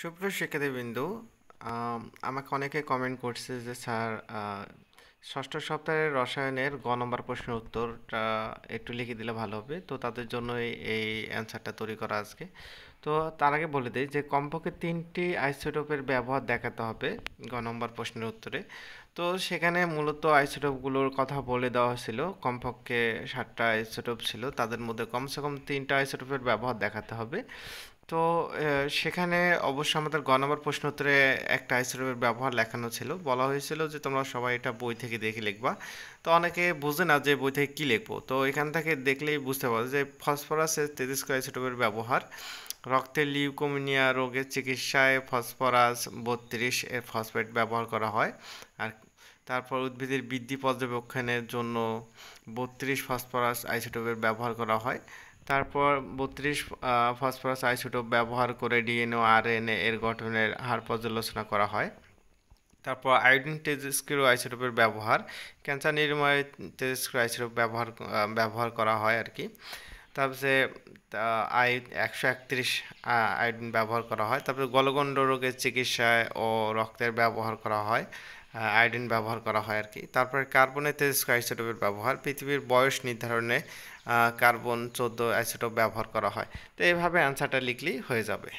সুপ্রিয় শিক্ষার্থীবৃন্দ আম, আমাকে অনেকে কমেন্ট করছে যে স্যার ষষ্ঠ সপ্তাহের রসায়নের গ নম্বর প্রশ্নের উত্তরটা একটু লিখে দিলে ভালো হবে। তো তাদের জন্য এই অ্যান্সারটা তৈরি করা আজকে। তো তার আগে বলে দিই যে কমপক্ষে তিনটি আইসোটোপের ব্যবহার দেখাতে হবে গ নম্বর প্রশ্নের উত্তরে। তো সেখানে মূলত আইসোটোপগুলোর কথা বলে দেওয়া হয়েছিল, কমপক্ষে সাতটা আইসোটোপ ছিল, তাদের মধ্যে কমসে কম তিনটা আইসোটোপের ব্যবহার দেখাতে হবে। তো সেখানে অবশ্য আমাদের গ নম্বর প্রশ্ন উত্তরে একটা আইসোটোপের ব্যবহার লেখানো ছিল। বলা হয়েছিল যে তোমরা সবাই এটা বই থেকে দেখে লিখবা। তো অনেকে বুঝে না যে বই থেকে কী লিখব। তো এখান থেকে দেখলেই বুঝতে পারো যে ফসফরাসের তেজস্ক্রিয় আইসোটোপের ব্যবহার রক্তের লিউকোমিনিয়া রোগের চিকিৎসায় ফসফরাস বত্রিশ এর ফসফেট ব্যবহার করা হয়। আর তারপর উদ্ভিদের বৃদ্ধি পর্যবেক্ষণের জন্য বত্রিশ ফসফরাস আইসোটোপের ব্যবহার করা হয়। তারপর বত্রিশ ফসফরাস আইসোটোপ ব্যবহার করে ডিএনএ আরএনএ এর গঠনের হার পর্যালোচনা করা হয়। তারপর আয়োডিন তেজস্ক্রিয় আইসোটোপের ব্যবহার, ক্যান্সার নিরাময়ে তেজস্ক্রিয় আইসোটোপ ব্যবহার ব্যবহার করা হয় আর কি। তারপরে আই, একশো একত্রিশ আয়োডিন ব্যবহার করা হয়। তারপরে গলগণ্ড রোগের চিকিৎসায় ও রক্তের ব্যবহার করা হয় আয়োডিন ব্যবহার করা হয় আর কি তারপরে কার্বনের তেজস্ক্রিয় আইসোটোপের ব্যবহার, পৃথিবীর বয়স নির্ধারণে কার্বন চোদ্দ আইসোটোপ ব্যবহার করা হয়। তো এইভাবে অ্যান্সারটা লিখলেই হয়ে যাবে।